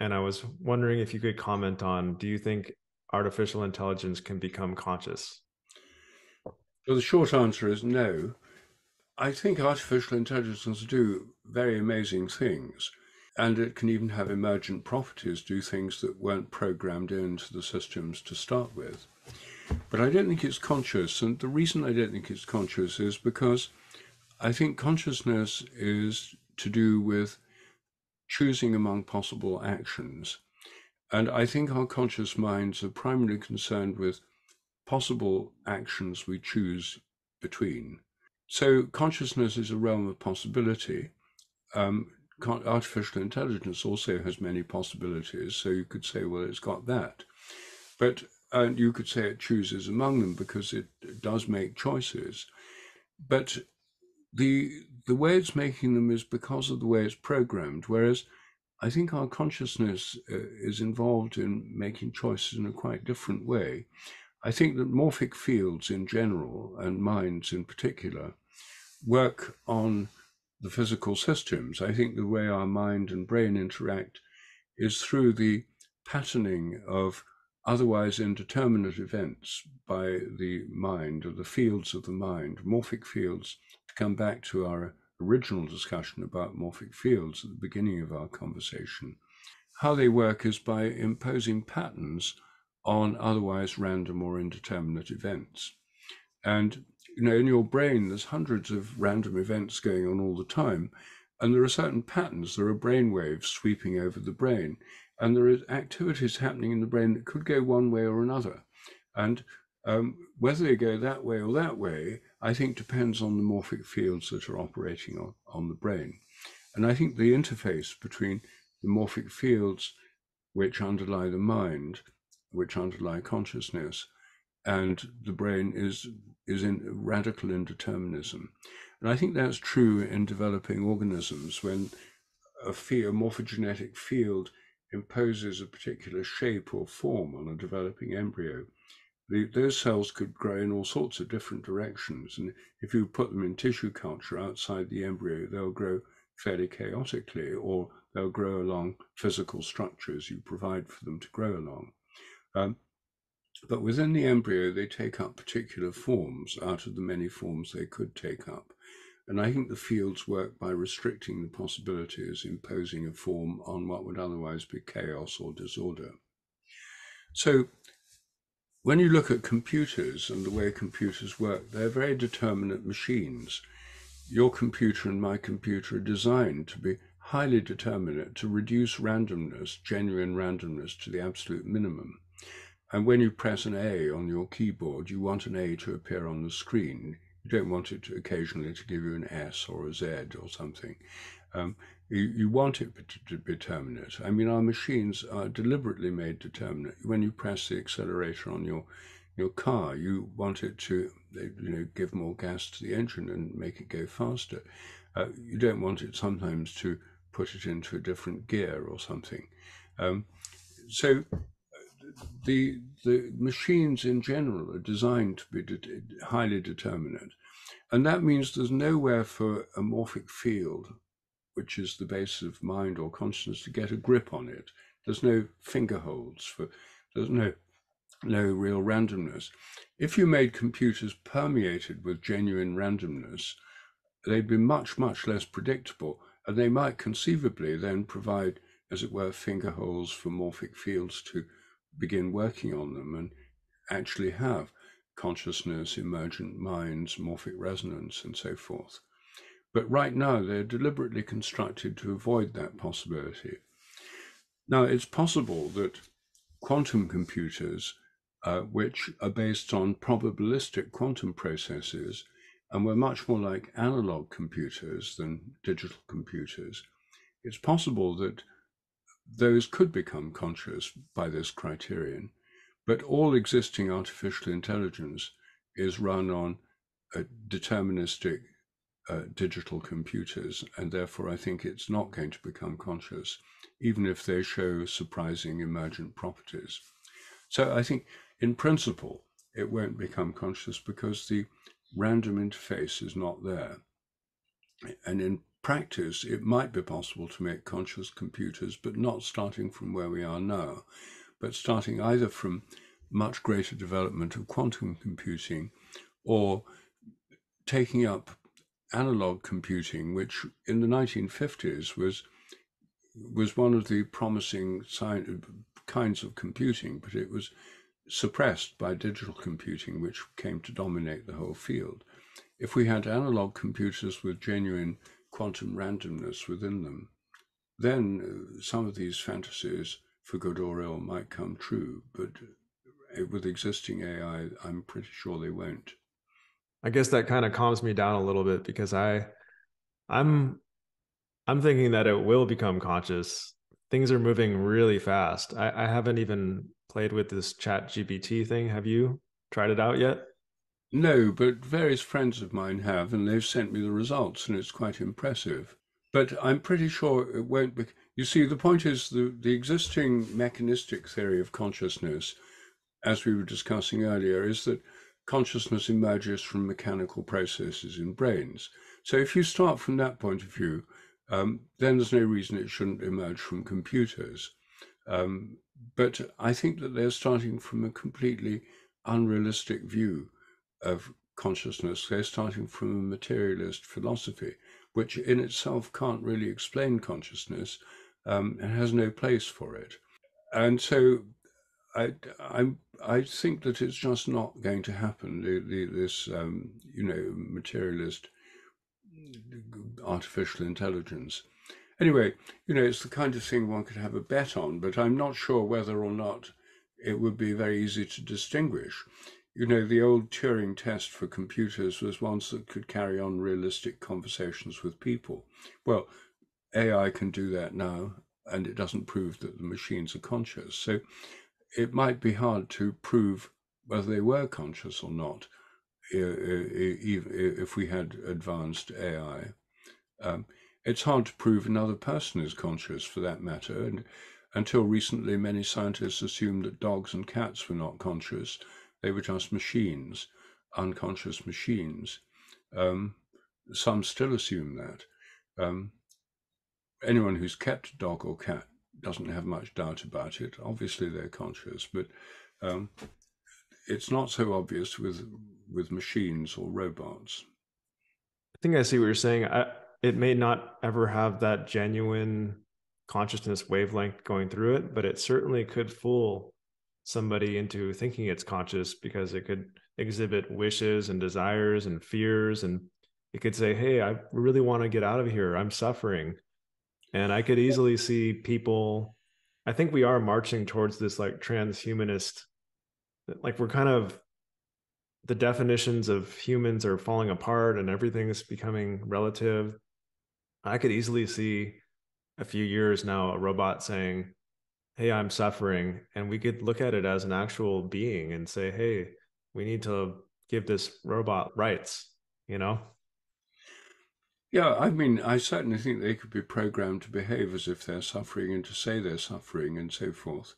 and I was wondering if you could comment on do you think artificial intelligence can become conscious? Well, the short answer is no. I think artificial intelligence do very amazing things, and it can even have emergent properties, do things that weren't programmed into the systems to start with. But I don't think it's conscious, and the reason I don't think it's conscious is because I think consciousness is to do with choosing among possible actions. And I think our conscious minds are primarily concerned with possible actions we choose between. So consciousness is a realm of possibility. Um, artificial intelligence also has many possibilities. So you could say, well, it's got that. But and you could say it chooses among them because it does make choices. But the the way it's making them is because of the way it's programmed. Whereas I think our consciousness uh, is involved in making choices in a quite different way. I think that morphic fields in general and minds in particular work on the physical systems. I think the way our mind and brain interact is through the patterning of otherwise indeterminate events by the mind or the fields of the mind, morphic fields, come back to our original discussion about morphic fields at the beginning of our conversation. How they work is by imposing patterns on otherwise random or indeterminate events. And you know, in your brain, there's hundreds of random events going on all the time, and there are certain patterns. There are brain waves sweeping over the brain, and there is activities happening in the brain that could go one way or another. And um, whether they go that way or that way, I think depends on the morphic fields that are operating on, on the brain. And I think the interface between the morphic fields which underlie the mind which underlie consciousness, and the brain is is in radical indeterminism. And I think that's true in developing organisms when a, field, a morphogenetic field imposes a particular shape or form on a developing embryo. The, those cells could grow in all sorts of different directions. And if you put them in tissue culture outside the embryo, they'll grow fairly chaotically, or they'll grow along physical structures you provide for them to grow along. Um, but within the embryo, they take up particular forms out of the many forms they could take up. And I think the fields work by restricting the possibilities, imposing a form on what would otherwise be chaos or disorder. So when you look at computers and the way computers work, they're very determinate machines. Your computer and my computer are designed to be highly determinate, to reduce randomness, genuine randomness, to the absolute minimum. And when you press an A on your keyboard, you want an A to appear on the screen. You don't want it to occasionally to give you an S or a Z or something. Um, you, you want it to be determinate. I mean, our machines are deliberately made determinate. When you press the accelerator on your your car, you want it to you know give more gas to the engine and make it go faster. Uh, you don't want it sometimes to put it into a different gear or something. Um, so the the machines in general are designed to be de- highly determinate, and that means there's nowhere for a morphic field, which is the basis of mind or consciousness, to get a grip on it. There's no finger holds for. There's no no real randomness. If you made computers permeated with genuine randomness, they'd be much much less predictable, and they might conceivably then provide, as it were, finger holes for morphic fields to begin working on them and actually have consciousness, emergent minds, morphic resonance, and so forth. But right now, they're deliberately constructed to avoid that possibility. Now, it's possible that quantum computers, uh, which are based on probabilistic quantum processes and were much more like analog computers than digital computers, it's possible that those could become conscious by this criterion. But all existing artificial intelligence is run on a deterministic uh, digital computers, and therefore I think it's not going to become conscious, even if they show surprising emergent properties. So I think in principle, it won't become conscious because the random interface is not there. And in practice, it might be possible to make conscious computers, but not starting from where we are now, but starting either from much greater development of quantum computing or taking up analog computing, which in the 1950s was was one of the promising kinds of computing, but it was suppressed by digital computing, which came to dominate the whole field. If we had analog computers with genuine quantum randomness within them, then uh, some of these fantasies, for good or ill, might come true. But uh, with existing AI, I'm pretty sure they won't. I guess that kind of calms me down a little bit because I, I'm, I'm thinking that it will become conscious. Things are moving really fast. I, I haven't even played with this Chat GPT thing. Have you tried it out yet? No, but various friends of mine have, and they've sent me the results, and it's quite impressive. But I'm pretty sure it won't be. You see, the point is the, the existing mechanistic theory of consciousness, as we were discussing earlier, is that consciousness emerges from mechanical processes in brains. So if you start from that point of view, um, then there's no reason it shouldn't emerge from computers. Um, but I think that they're starting from a completely unrealistic view of consciousness. They're starting from a materialist philosophy, which in itself can't really explain consciousness um, and has no place for it. And so I, I, I think that it's just not going to happen. The, the, this, um, you know, materialist artificial intelligence. Anyway, you know, it's the kind of thing one could have a bet on, but I'm not sure whether or not it would be very easy to distinguish. You know, the old Turing test for computers was ones that could carry on realistic conversations with people. Well, AI can do that now, and it doesn't prove that the machines are conscious. So it might be hard to prove whether they were conscious or not if we had advanced AI. Um, it's hard to prove another person is conscious for that matter. And until recently, many scientists assumed that dogs and cats were not conscious they were just machines, unconscious machines. Um, some still assume that. Um, anyone who's kept a dog or cat doesn't have much doubt about it. Obviously, they're conscious, but um, it's not so obvious with with machines or robots. I think I see what you're saying. I, it may not ever have that genuine consciousness wavelength going through it, but it certainly could fool somebody into thinking it's conscious because it could exhibit wishes and desires and fears and it could say hey i really want to get out of here i'm suffering and i could easily see people i think we are marching towards this like transhumanist like we're kind of the definitions of humans are falling apart and everything's becoming relative. I could easily see a few years now a robot saying hey i'm suffering and we could look at it as an actual being and say hey we need to give this robot rights you know yeah i mean i certainly think they could be programmed to behave as if they're suffering and to say they're suffering and so forth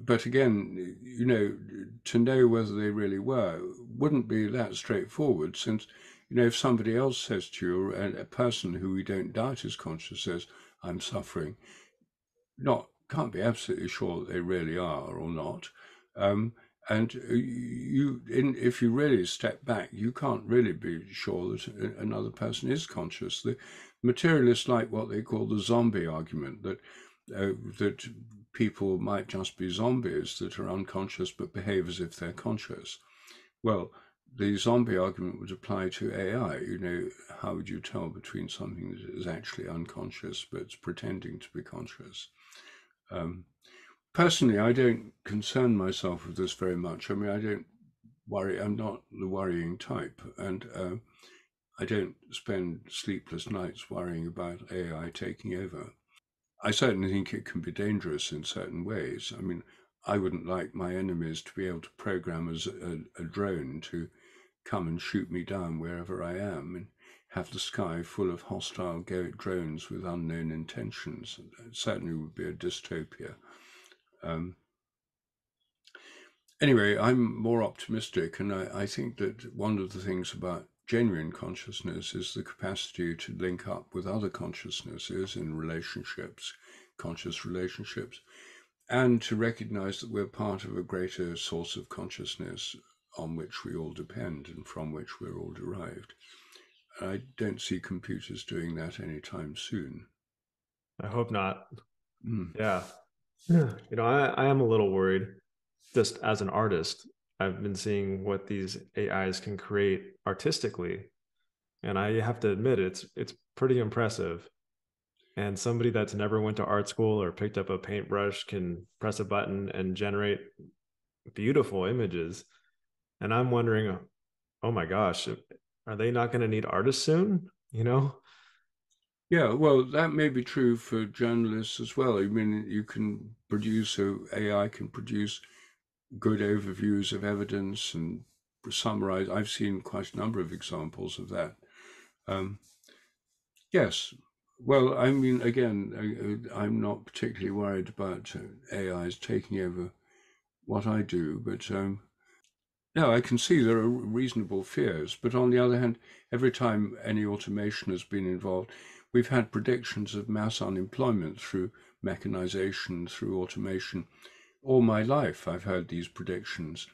but again you know to know whether they really were wouldn't be that straightforward since you know if somebody else says to you a person who we don't doubt is conscious says i'm suffering not can't be absolutely sure that they really are or not. Um, and uh, you, in, if you really step back, you can't really be sure that another person is conscious. The materialists like what they call the zombie argument that uh, that people might just be zombies that are unconscious but behave as if they're conscious. Well, the zombie argument would apply to AI. You know, how would you tell between something that is actually unconscious but pretending to be conscious? Um, personally, I don't concern myself with this very much. I mean, I don't worry. I'm not the worrying type, and uh, I don't spend sleepless nights worrying about AI taking over. I certainly think it can be dangerous in certain ways. I mean, I wouldn't like my enemies to be able to program as a, a drone to come and shoot me down wherever I am. And have the sky full of hostile drones with unknown intentions. It certainly would be a dystopia. Um, anyway, I'm more optimistic, and I, I, think that one of the things about genuine consciousness is the capacity to link up with other consciousnesses in relationships, conscious relationships, and to recognize that we're part of a greater source of consciousness on which we all depend and from which we're all derived. I don't see computers doing that anytime soon. I hope not. Mm. Yeah. You know, I, I am a little worried just as an artist. I've been seeing what these AIs can create artistically. And I have to admit it's it's pretty impressive. And somebody that's never went to art school or picked up a paintbrush can press a button and generate beautiful images. And I'm wondering, oh my gosh, are they not going to need artists soon? You know? Yeah, well, that may be true for journalists as well. I mean, you can produce, so AI can produce good overviews of evidence and summarize. I've seen quite a number of examples of that. Um, yes, well, I mean, again, I, am not particularly worried about uh, AIs taking over what I do, but um, no, I can see there are reasonable fears. But on the other hand, every time any automation has been involved, we've had predictions of mass unemployment through mechanization, through automation. All my life, I've heard these predictions.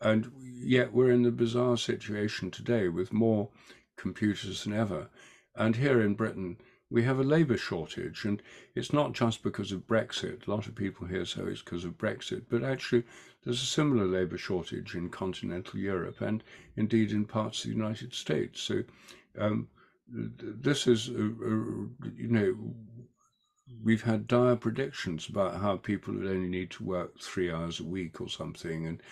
And yet we're in the bizarre situation today with more computers than ever. And here in Britain, we have a labour shortage, and it's not just because of Brexit. A lot of people here say it's because of Brexit, but actually, there's a similar labour shortage in continental Europe and indeed in parts of the United States. So, um, this is, a, a, you know, we've had dire predictions about how people would only need to work three hours a week or something and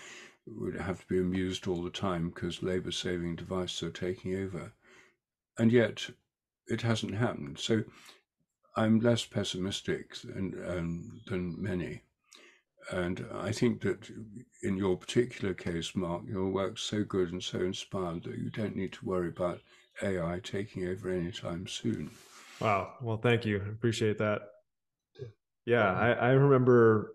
would have to be amused all the time because labour saving devices are taking over. And yet, it hasn't happened. So I'm less pessimistic than, um, than many. And I think that in your particular case, Mark, your work's so good and so inspired that you don't need to worry about AI taking over anytime soon. Wow. Well, thank you. Appreciate that. Yeah, I, I remember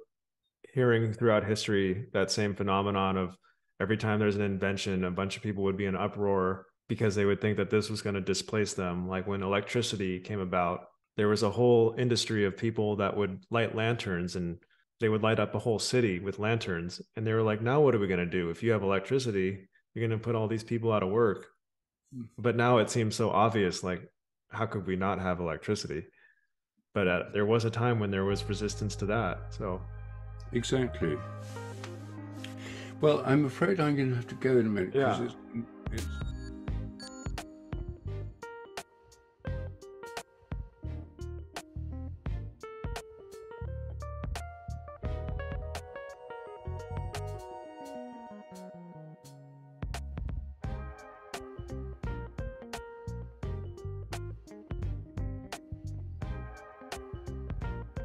hearing throughout history that same phenomenon of every time there's an invention, a bunch of people would be in uproar because they would think that this was going to displace them. Like when electricity came about, there was a whole industry of people that would light lanterns and they would light up a whole city with lanterns. And they were like, now what are we going to do? If you have electricity, you're going to put all these people out of work. But now it seems so obvious. Like, how could we not have electricity? But uh, there was a time when there was resistance to that. So, exactly. Well, I'm afraid I'm going to have to go in a minute because yeah. it's, it's